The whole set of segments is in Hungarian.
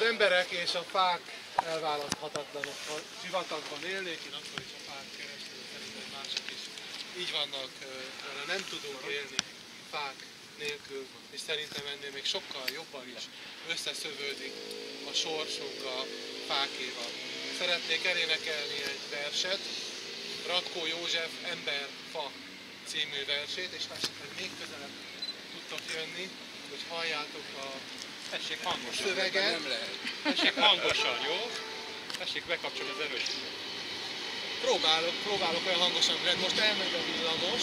Az emberek és a fák elválaszthatatlanok. Ha sivatagban élnék, én akkor is a fák keresnék, szerintem mások is így vannak, ö, nem tudunk élni fák nélkül, és szerintem ennél még sokkal jobban is összeszövődik a sorsunk a fákéval. Szeretnék elénekelni egy verset, Ratkó József Ember Fa című versét, és lássátok, hogy még közelebb tudtok jönni, hogy halljátok a Tessék hangosan. szöveget. Nem lehet. Tessék hangosan, jó? Tessék bekapcsolni az erős. Próbálok, próbálok olyan hangosan, mert most elmegy a villamos,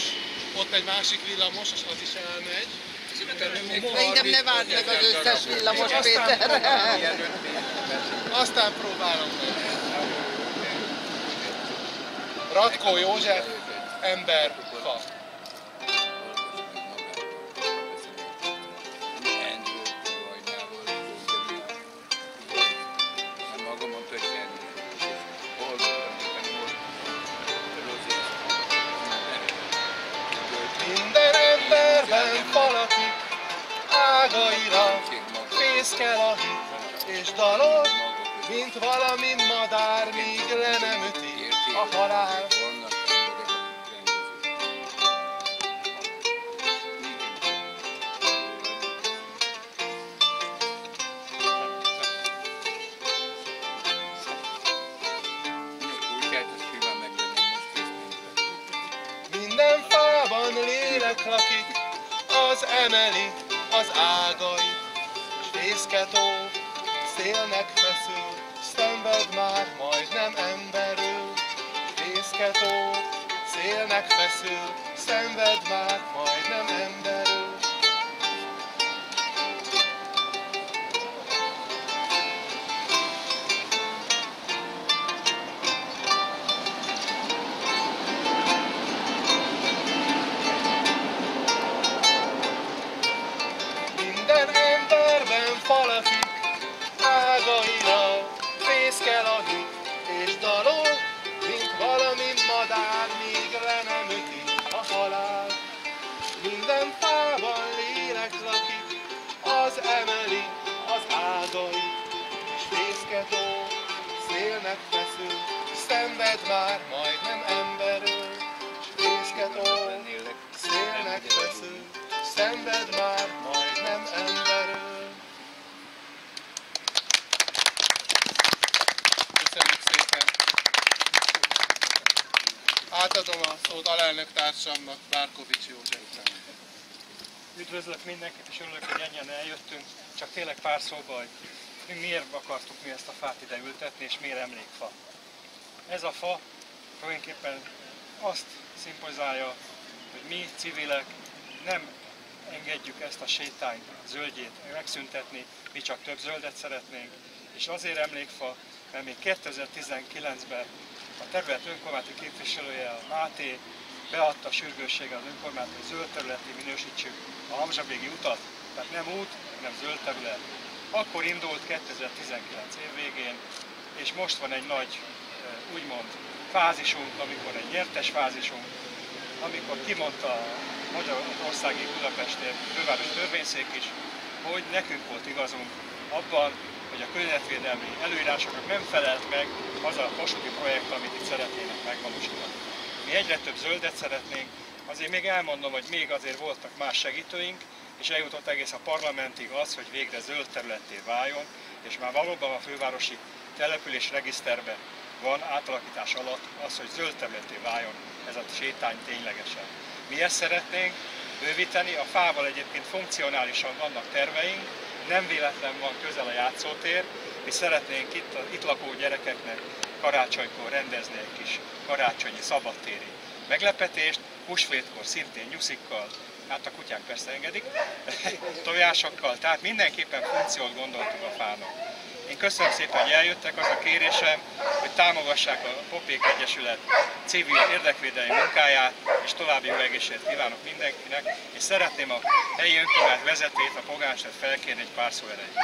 ott egy másik villamos, és az is elmegy. Szerintem ne várd meg az összes villamos, Péter. Aztán próbálom meg. Ratkó József, ember, fa. Fészkel a és dalol, mint valami madár, míg le nem üti a halál. Minden fában lélek lakik, az emeli az ágai, s fészketó szélnek feszül, szenved már majdnem emberül. Fészketó szélnek feszül, szenved már majdnem emberül. Szélnek feszül, szenved már majdnem emberül, és fészketó szélnek feszül, szenved már majdnem emberül. Köszönjük szépen! Átadom a szót alelnök társamnak, Bárkovics Józsefnek. Üdvözlök mindenkit, és örülök, hogy ennyien eljöttünk. Csak tényleg pár szóba, hogy mi miért akartuk mi ezt a fát ide ültetni, és miért emlékfa. Ez a fa tulajdonképpen azt szimbolizálja, hogy mi civilek nem engedjük ezt a sétányt, zöldjét megszüntetni, mi csak több zöldet szeretnénk, és azért emlékfa, mert még 2019-ben a terület önkormányzati képviselője, a Máté, beadta sürgősséggel az önkormányzat, hogy zöld területé minősítsük a Hamzsabégi utat, tehát nem út, hanem zöld terület. Akkor indult 2019 év végén, és most van egy nagy, eh, úgymond fázisunk, amikor egy nyertes fázisunk, amikor kimondta a Magyarországi Budapesti Főváros Törvényszék is, hogy nekünk volt igazunk abban, hogy a környezetvédelmi előírásoknak nem felelt meg az a vasúti projekt, amit itt szeretnének megvalósítani. Mi egyre több zöldet szeretnénk, azért még elmondom, hogy még azért voltak más segítőink, és eljutott egész a parlamentig az, hogy végre zöld területté váljon, és már valóban a fővárosi település regiszterbe van átalakítás alatt az, hogy zöld területé váljon ez a sétány ténylegesen. Mi ezt szeretnénk bővíteni, a fával egyébként funkcionálisan vannak terveink, nem véletlen van közel a játszótér, mi szeretnénk itt, itt lakó gyerekeknek karácsonykor rendezni egy kis karácsonyi szabadtéri meglepetést, húsvétkor szintén nyuszikkal, hát a kutyák persze engedik, tojásokkal, tehát mindenképpen funkciót gondoltuk a fának. Én köszönöm szépen, hogy eljöttek, az a kérésem, hogy támogassák a Popék Egyesület civil érdekvédelmi munkáját, és további jó egészséget kívánok mindenkinek, és szeretném a helyi önkormányzat vezetőjét, a polgármestert felkérni egy pár szó erejéig.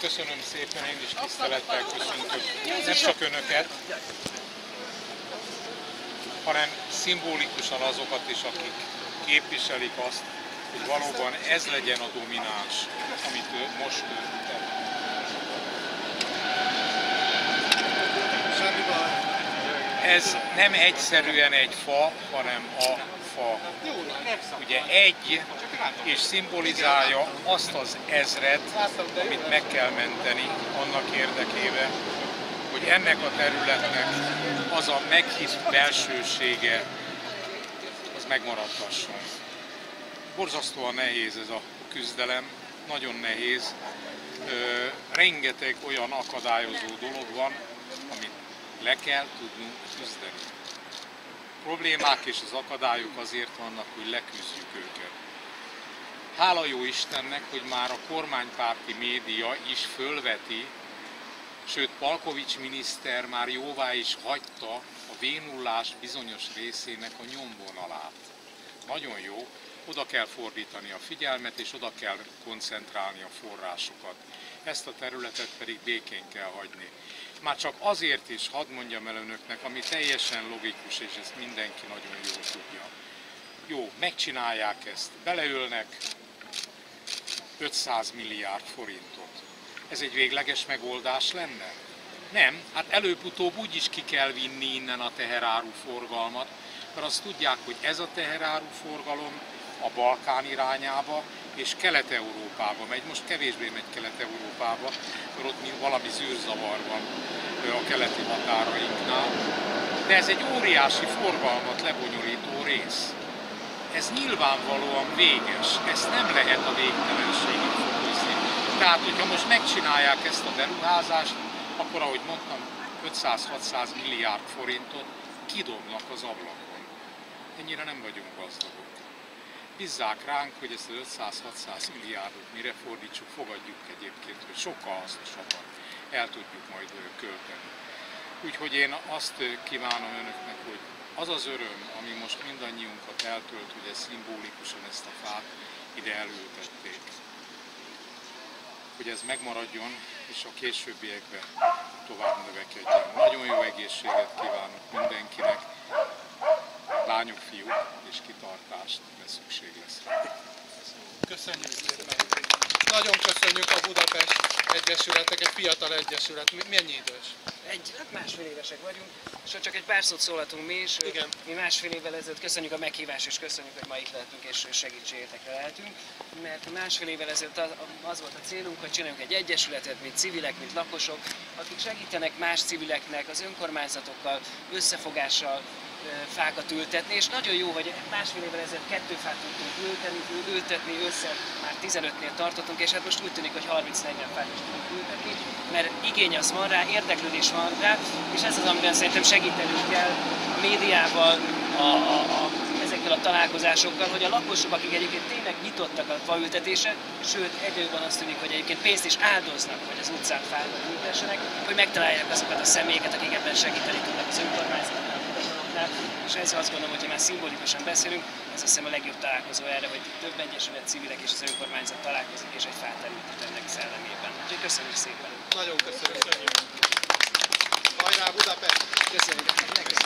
Köszönöm szépen, én is tisztelettel köszöntöm nem csak önöket, hanem szimbolikusan azokat is, akik képviselik azt, hogy valóban ez legyen a domináns, amit most baj. Ez nem egyszerűen egy fa, hanem a fa. Ugye egy, és szimbolizálja azt az ezret, amit meg kell menteni annak érdekében, hogy ennek a területnek az a meghitt belsősége, az megmaradhasson. Borzasztóan nehéz ez a küzdelem, nagyon nehéz. Rengeteg olyan akadályozó dolog van, amit le kell tudnunk küzdeni. A problémák és az akadályok azért vannak, hogy leküzdjük őket. Hála jó Istennek, hogy már a kormánypárti média is fölveti, sőt Palkovics miniszter már jóvá is hagyta a vénullás bizonyos részének a nyomvonalát. Nagyon jó, oda kell fordítani a figyelmet, és oda kell koncentrálni a forrásokat. Ezt a területet pedig békén kell hagyni. Már csak azért is, hadd mondjam el önöknek, ami teljesen logikus, és ezt mindenki nagyon jól tudja. Jó, megcsinálják ezt, beleülnek 500 milliárd forintot. Ez egy végleges megoldás lenne? Nem, hát előbb-utóbb úgy is ki kell vinni innen a teheráru forgalmat, mert azt tudják, hogy ez a teheráru forgalom a Balkán irányába és Kelet-Európába megy. Most kevésbé megy Kelet-Európába, mert ott valami zűrzavar van a keleti határainknál. De ez egy óriási forgalmat lebonyolító rész. Ez nyilvánvalóan véges, ezt nem lehet a végtelenségig. Tehát, hogyha most megcsinálják ezt a beruházást, akkor, ahogy mondtam, 500-600 milliárd forintot kidobnak az ablakon. Ennyire nem vagyunk gazdagok. Bízzák ránk, hogy ezt az 500-600 milliárdot mire fordítsuk, fogadjuk egyébként, hogy sokkal hasznosabban el tudjuk majd költeni. Úgyhogy én azt kívánom önöknek, hogy az az öröm, ami most mindannyiunkat eltölt, hogy ez szimbolikusan ezt a fát ide elültették, hogy ez megmaradjon, és a későbbiekben tovább növekedjen. Nagyon jó egészséget kívánok mindenkinek, lányok, fiúk és kitartást, mert szükség lesz rá. Köszönjük szépen. Nagyon köszönjük a Budapest Egyesületek, egy fiatal egyesület. Mennyi idős? Egy, hát másfél évesek vagyunk, és csak egy pár szót szólhatunk mi is. Igen. Mi másfél évvel ezelőtt köszönjük a meghívást, és köszönjük, hogy ma itt lehetünk, és segítségetekre lehetünk. Mert másfél évvel ezelőtt az, volt a célunk, hogy csináljunk egy egyesületet, mint civilek, mint lakosok, akik segítenek más civileknek, az önkormányzatokkal, összefogással fákat ültetni, és nagyon jó, hogy másfél évvel ezelőtt kettő fát tudtunk ülteni, ültetni, össze már 15-nél tartottunk, és hát most úgy tűnik, hogy 30-40 fát is tudunk ültetni, mert igény az van rá, érdeklődés van rá, és ez az, amiben szerintem segíteni kell a médiával, a, a, a, ezekkel a találkozásokkal, hogy a lakosok, akik egyébként tényleg nyitottak a faültetésre, sőt, jobban azt tűnik, hogy egyébként pénzt is áldoznak, hogy az utcán fákat ültessenek, hogy megtalálják azokat a személyeket, akik ebben segíteni tudnak az önkormányzatnál, és ez azt gondolom, hogy ha már szimbolikusan beszélünk, ez azt hiszem a legjobb találkozó erre, hogy több egyesület, civilek és az önkormányzat találkozik, és egy fát elültet ennek szellemében. Úgyhogy köszönjük szépen! Nagyon köszönjük. Hajrá Budapest! Köszönjük is!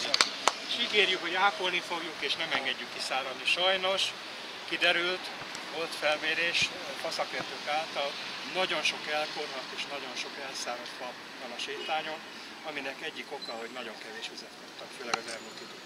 És ígérjük, hogy ápolni fogjuk, és nem engedjük kiszáradni. Sajnos kiderült, volt felmérés faszakértők által, nagyon sok elkorhat és nagyon sok elszáradt fa van a sétányon, aminek egyik oka, hogy nagyon kevés vizet kaptak, főleg az elmúlt időben.